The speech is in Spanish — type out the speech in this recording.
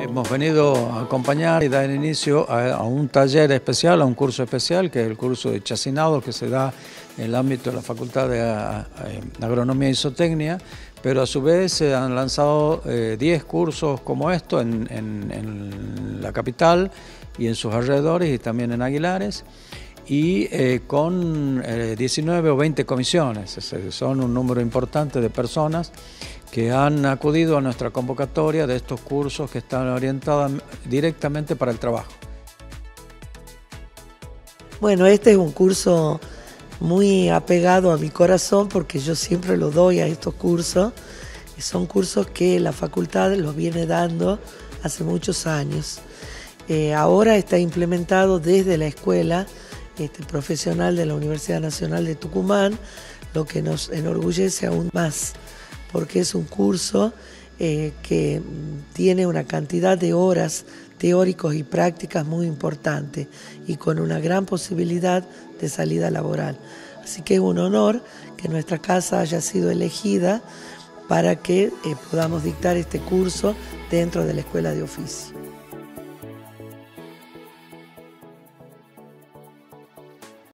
Hemos venido a acompañar y dar inicio a, un taller especial, a un curso especial, que es el curso de chacinado que se da en el ámbito de la Facultad de Agronomía y Zootecnia, pero a su vez se han lanzado 10 eh, cursos como esto en, en, la capital y en sus alrededores y también en Aguilares y eh, con 19 eh, o 20 comisiones, son un número importante de personas que han acudido a nuestra convocatoria de estos cursos que están orientados directamente para el trabajo. Bueno, este es un curso muy apegado a mi corazón porque yo siempre lo doy a estos cursos. Son cursos que la facultad los viene dando hace muchos años. Eh, ahora está implementado desde la escuela este, profesional de la Universidad Nacional de Tucumán, lo que nos enorgullece aún más, porque es un curso eh, que tiene una cantidad de horas teóricos y prácticas muy importante y con una gran posibilidad de salida laboral. Así que es un honor que nuestra casa haya sido elegida para que eh, podamos dictar este curso dentro de la Escuela de Oficio.